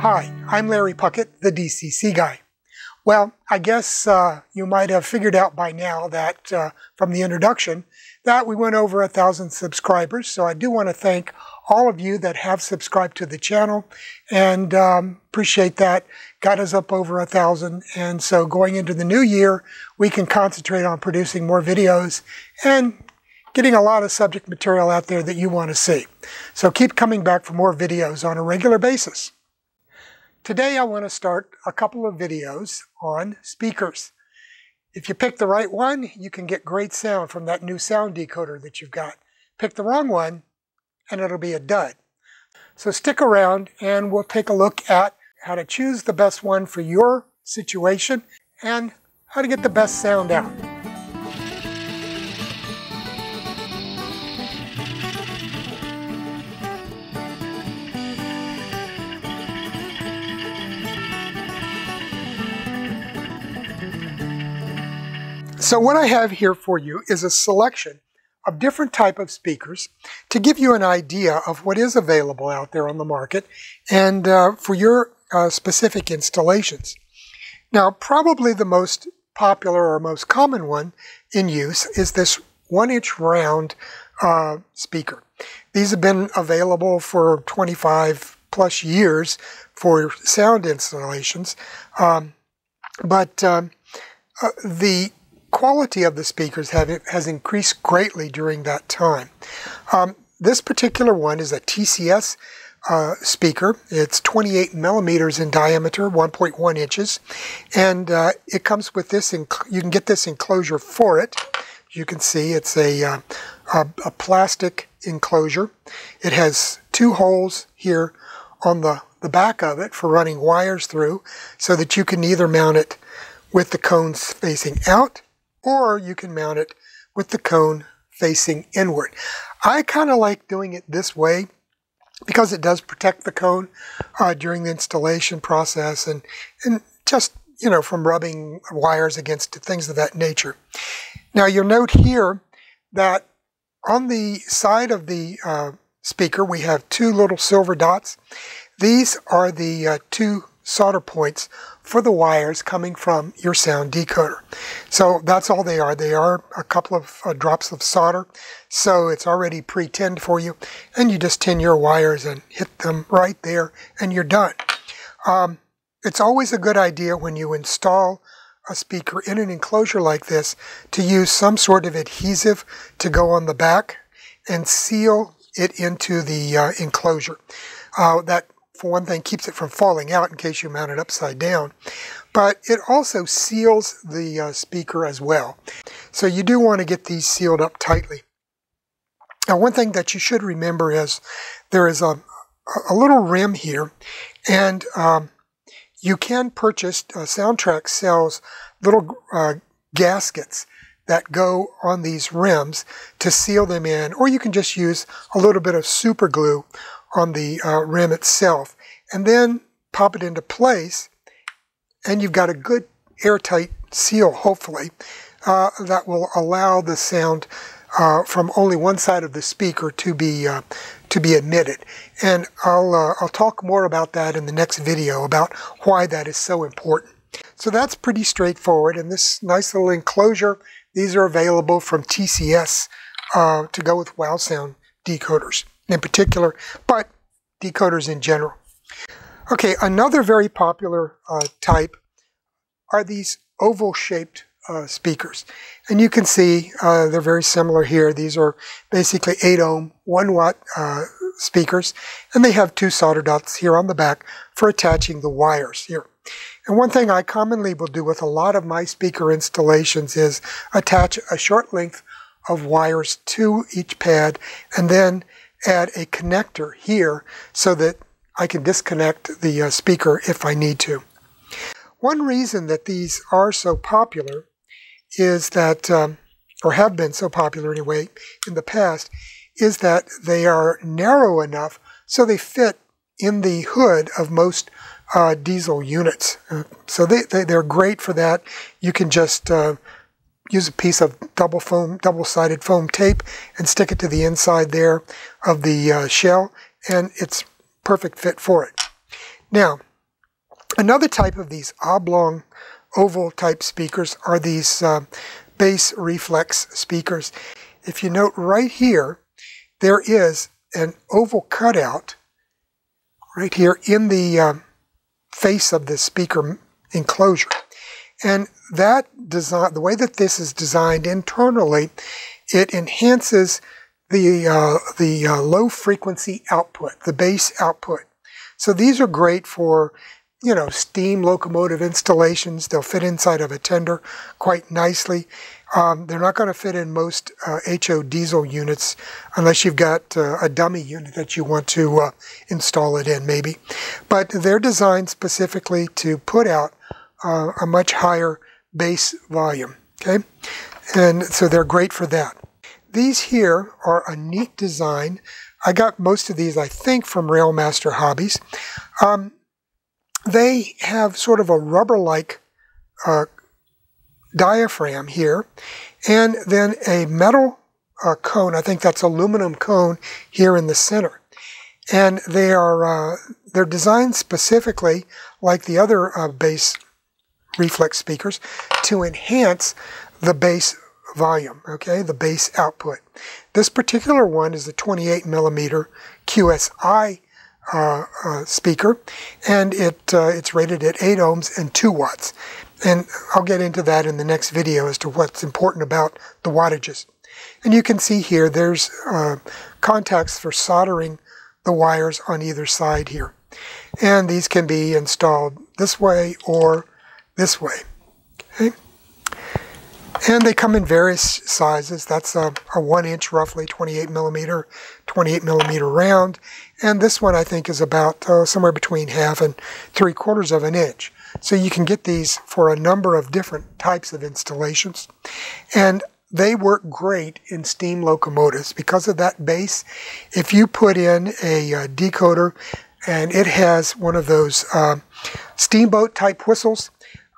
Hi, I'm Larry Puckett, the DCC guy. Well, I guess uh, you might have figured out by now that uh, from the introduction that we went over a thousand subscribers. So I do want to thank all of you that have subscribed to the channel and um, appreciate that. Got us up over a thousand. And so going into the new year, we can concentrate on producing more videos and getting a lot of subject material out there that you want to see. So keep coming back for more videos on a regular basis. Today I want to start a couple of videos on speakers. If you pick the right one, you can get great sound from that new sound decoder that you've got. Pick the wrong one, and it'll be a dud. So stick around and we'll take a look at how to choose the best one for your situation and how to get the best sound out. So what I have here for you is a selection of different type of speakers to give you an idea of what is available out there on the market and uh, for your uh, specific installations. Now, probably the most popular or most common one in use is this one inch round uh, speaker. These have been available for 25 plus years for sound installations. Um, but um, uh, the quality of the speakers have, has increased greatly during that time. Um, this particular one is a TCS uh, speaker. It's 28 millimeters in diameter, 1.1 inches, and uh, it comes with this. you can get this enclosure for it. You can see it's a, uh, a, a plastic enclosure. It has two holes here on the, the back of it for running wires through so that you can either mount it with the cones facing out or you can mount it with the cone facing inward. I kind of like doing it this way because it does protect the cone uh, during the installation process and, and just, you know, from rubbing wires against things of that nature. Now you'll note here that on the side of the uh, speaker we have two little silver dots. These are the uh, two solder points for the wires coming from your sound decoder. So that's all they are. They are a couple of uh, drops of solder. So it's already pre-tinned for you. And you just tin your wires and hit them right there and you're done. Um, it's always a good idea when you install a speaker in an enclosure like this to use some sort of adhesive to go on the back and seal it into the uh, enclosure. Uh, that for one thing, keeps it from falling out in case you mount it upside down. But it also seals the uh, speaker as well. So you do want to get these sealed up tightly. Now, one thing that you should remember is there is a, a little rim here, and um, you can purchase, uh, Soundtraxx sells little uh, gaskets that go on these rims to seal them in, or you can just use a little bit of super glue on the uh, rim itself and then pop it into place and you've got a good airtight seal hopefully uh, that will allow the sound uh, from only one side of the speaker to be uh, to be emitted. And I'll uh, I'll talk more about that in the next video about why that is so important. So that's pretty straightforward and this nice little enclosure these are available from TCS uh, to go with WOWSound decoders in particular but decoders in general. Okay, another very popular uh, type are these oval-shaped uh, speakers. And you can see uh, they're very similar here. These are basically 8 ohm, 1 watt uh, speakers, and they have two solder dots here on the back for attaching the wires here. And one thing I commonly will do with a lot of my speaker installations is attach a short length of wires to each pad and then add a connector here so that I can disconnect the uh, speaker if I need to. One reason that these are so popular is that, um, or have been so popular anyway in the past, is that they are narrow enough so they fit in the hood of most uh, diesel units. Uh, so they, they, they're great for that. You can just uh, use a piece of double foam, double-sided foam tape and stick it to the inside there of the uh, shell, and it's perfect fit for it. Now, Another type of these oblong oval type speakers are these uh, bass reflex speakers. If you note right here, there is an oval cutout right here in the uh, face of the speaker enclosure. And that design, the way that this is designed internally, it enhances the, uh, the uh, low frequency output, the bass output. So these are great for, you know, steam locomotive installations. They'll fit inside of a tender quite nicely. Um, they're not going to fit in most uh, HO diesel units unless you've got uh, a dummy unit that you want to uh, install it in, maybe. But they're designed specifically to put out uh, a much higher bass volume. Okay, and so they're great for that. These here are a neat design. I got most of these, I think, from Railmaster Hobbies. Um, they have sort of a rubber-like uh, diaphragm here, and then a metal uh, cone. I think that's aluminum cone here in the center, and they are uh, they're designed specifically like the other uh, bass reflex speakers to enhance the bass volume, okay, the bass output. This particular one is the 28 millimeter QSI uh, uh, speaker, and it uh, it's rated at 8 ohms and 2 watts. And I'll get into that in the next video as to what's important about the wattages. And you can see here there's uh, contacts for soldering the wires on either side here. And these can be installed this way or this way. Okay? And they come in various sizes. That's a, a one inch, roughly 28 millimeter, 28 millimeter round. And this one I think is about uh, somewhere between half and three quarters of an inch. So you can get these for a number of different types of installations. And they work great in steam locomotives because of that bass. If you put in a uh, decoder and it has one of those uh, steamboat type whistles,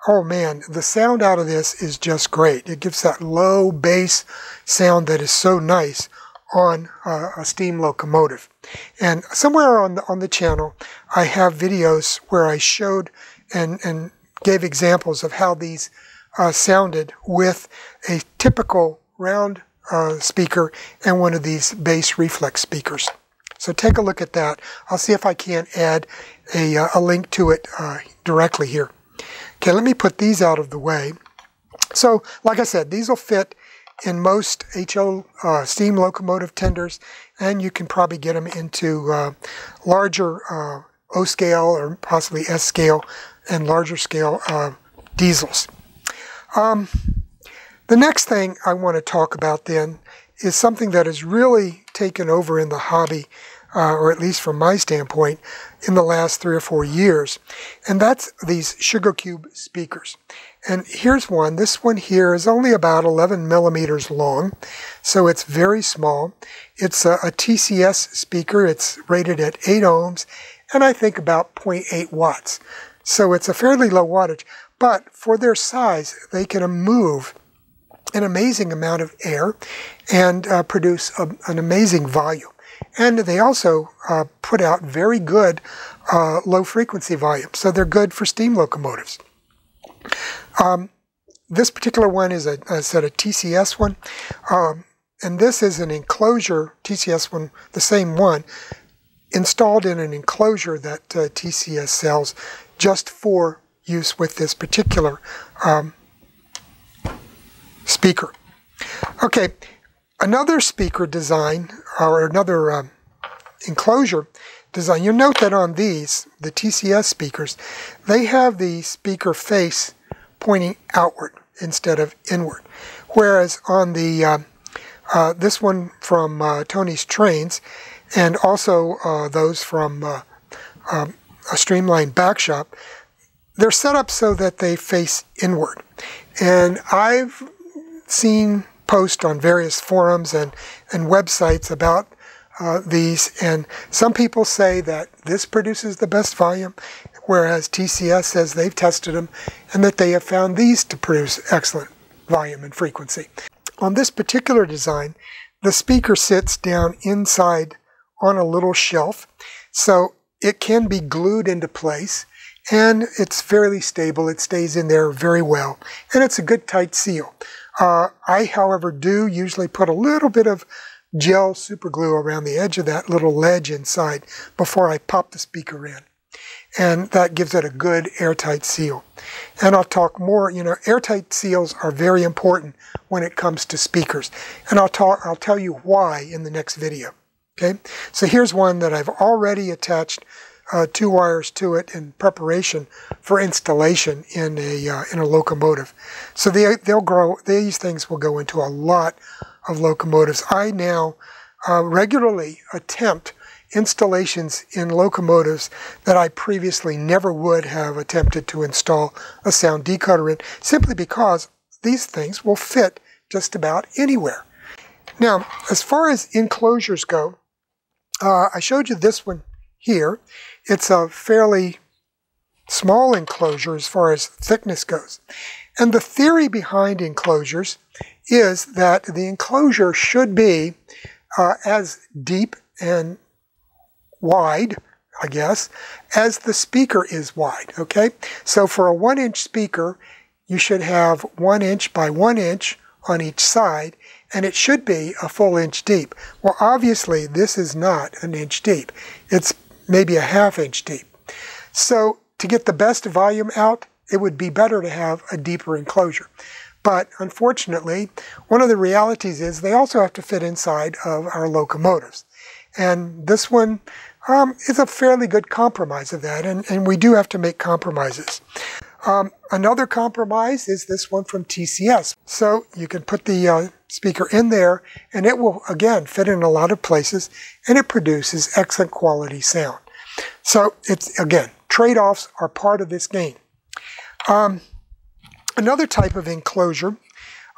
oh man, the sound out of this is just great. It gives that low bass sound that is so nice on uh, a steam locomotive. And somewhere on the, on the channel, I have videos where I showed and, and gave examples of how these uh, sounded with a typical round uh, speaker and one of these bass reflex speakers. So take a look at that. I'll see if I can't add a, uh, a link to it uh, directly here. Okay, let me put these out of the way. So, like I said, these will fit in most HO uh, steam locomotive tenders, and you can probably get them into uh, larger uh, O scale or possibly S scale and larger scale uh, diesels. Um, the next thing I want to talk about then is something that has really taken over in the hobby uh, or at least from my standpoint, in the last three or four years. And that's these Sugar Cube speakers. And here's one. This one here is only about 11 millimeters long, so it's very small. It's a, a TCS speaker. It's rated at 8 ohms, and I think about 0.8 watts. So it's a fairly low wattage, but for their size, they can move an amazing amount of air and uh, produce a, an amazing volume. And they also uh, put out very good uh, low frequency volumes, so they're good for steam locomotives. Um, this particular one is a, I said, a TCS one, um, and this is an enclosure, TCS one, the same one, installed in an enclosure that uh, TCS sells just for use with this particular um, speaker. Okay, Another speaker design, or another uh, enclosure design, you'll note that on these, the TCS speakers, they have the speaker face pointing outward instead of inward. Whereas on the uh, uh, this one from uh, Tony's Trains, and also uh, those from uh, um, a Streamline Backshop, they're set up so that they face inward. And I've seen post on various forums and, and websites about uh, these. And some people say that this produces the best volume, whereas TCS says they've tested them and that they have found these to produce excellent volume and frequency. On this particular design, the speaker sits down inside on a little shelf, so it can be glued into place. And it's fairly stable. It stays in there very well, and it's a good tight seal. Uh, I, however, do usually put a little bit of gel super glue around the edge of that little ledge inside before I pop the speaker in. And that gives it a good airtight seal. And I'll talk more, you know, airtight seals are very important when it comes to speakers. And I'll talk, I'll tell you why in the next video. Okay, so here's one that I've already attached uh, two wires to it in preparation for installation in a uh, in a locomotive. So they they'll grow. These things will go into a lot of locomotives. I now uh, regularly attempt installations in locomotives that I previously never would have attempted to install a sound decoder in, simply because these things will fit just about anywhere. Now, as far as enclosures go, uh, I showed you this one here. It's a fairly small enclosure as far as thickness goes. And the theory behind enclosures is that the enclosure should be uh, as deep and wide, I guess, as the speaker is wide, okay? So for a one inch speaker, you should have one inch by one inch on each side, and it should be a full inch deep. Well, obviously, this is not an inch deep. It's maybe a half inch deep. So to get the best volume out, it would be better to have a deeper enclosure. But unfortunately, one of the realities is they also have to fit inside of our locomotives. And this one um, is a fairly good compromise of that, and, and we do have to make compromises. Um, another compromise is this one from TCS. So you can put the uh, speaker in there, and it will, again, fit in a lot of places, and it produces excellent quality sound. So it's, again, trade-offs are part of this game. Um, another type of enclosure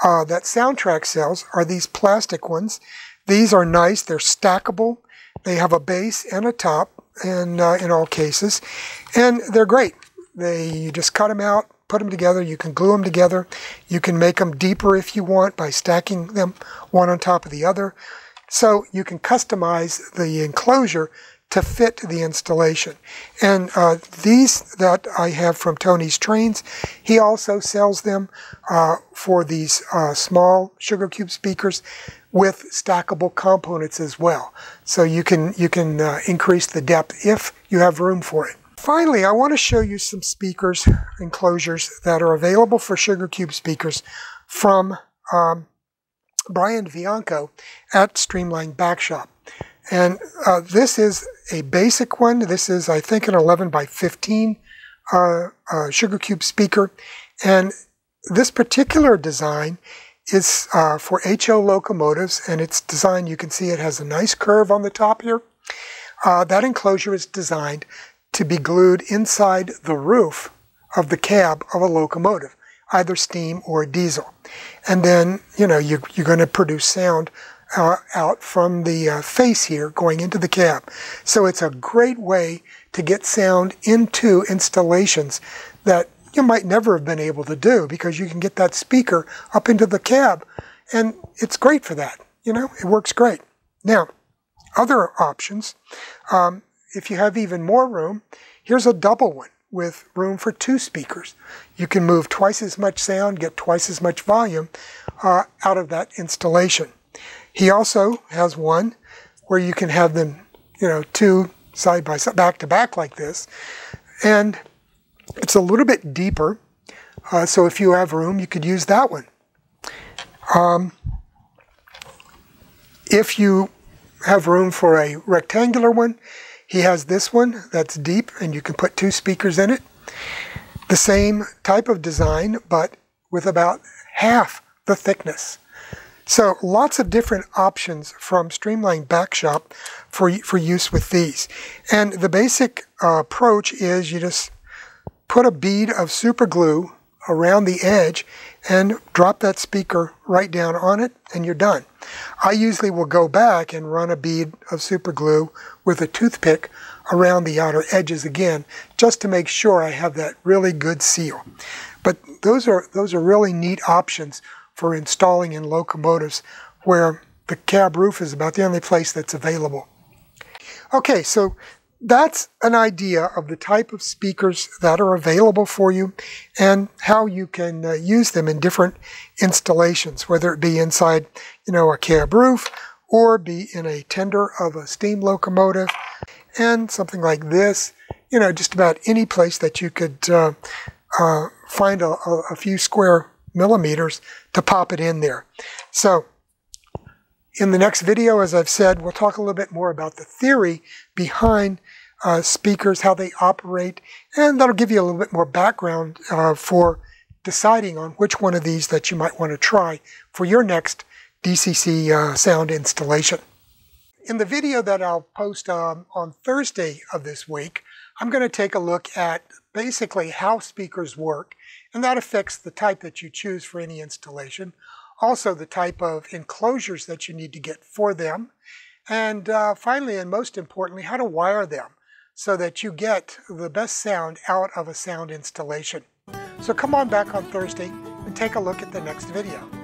uh, that Soundtraxx sells are these plastic ones. These are nice. They're stackable. They have a base and a top in, uh, in all cases, and they're great. They You just cut them out, put them together. You can glue them together. You can make them deeper if you want by stacking them one on top of the other. So you can customize the enclosure to fit the installation. And uh, these that I have from Tony's Trains, he also sells them uh, for these uh, small sugar cube speakers with stackable components as well. So you can, you can uh, increase the depth if you have room for it. Finally, I want to show you some speakers enclosures that are available for Sugar Cube speakers from um, Brian Bianco at Streamline Backshop. And uh, this is a basic one. This is, I think, an 11 by 15 uh, uh, Sugar Cube speaker. And this particular design is uh, for HO locomotives, and its design, you can see it has a nice curve on the top here. Uh, that enclosure is designed to be glued inside the roof of the cab of a locomotive, either steam or diesel. And then, you know, you, you're going to produce sound out from the uh, face here going into the cab. So it's a great way to get sound into installations that you might never have been able to do because you can get that speaker up into the cab and it's great for that. You know, it works great. Now, other options, um, if you have even more room, here's a double one with room for two speakers. You can move twice as much sound, get twice as much volume uh, out of that installation. He also has one where you can have them, you know, two side by side, back to back like this. And it's a little bit deeper. Uh, so if you have room, you could use that one. Um, if you have room for a rectangular one, he has this one that's deep and you can put two speakers in it. The same type of design, but with about half the thickness. So lots of different options from Streamline Backshop for, for use with these. And the basic uh, approach is you just put a bead of super glue around the edge and drop that speaker right down on it and you're done. I usually will go back and run a bead of super glue with a toothpick around the outer edges again just to make sure I have that really good seal. But those are, those are really neat options for installing in locomotives where the cab roof is about the only place that's available. Okay, so that's an idea of the type of speakers that are available for you and how you can uh, use them in different installations, whether it be inside, you know, a cab roof or be in a tender of a steam locomotive and something like this, you know, just about any place that you could uh, uh, find a, a few square millimeters to pop it in there. So in the next video, as I've said, we'll talk a little bit more about the theory behind uh, speakers, how they operate, and that'll give you a little bit more background uh, for deciding on which one of these that you might want to try for your next DCC uh, sound installation. In the video that I'll post um, on Thursday of this week, I'm going to take a look at basically how speakers work, and that affects the type that you choose for any installation also the type of enclosures that you need to get for them, and uh, finally and most importantly, how to wire them so that you get the best sound out of a sound installation. So come on back on Thursday and take a look at the next video.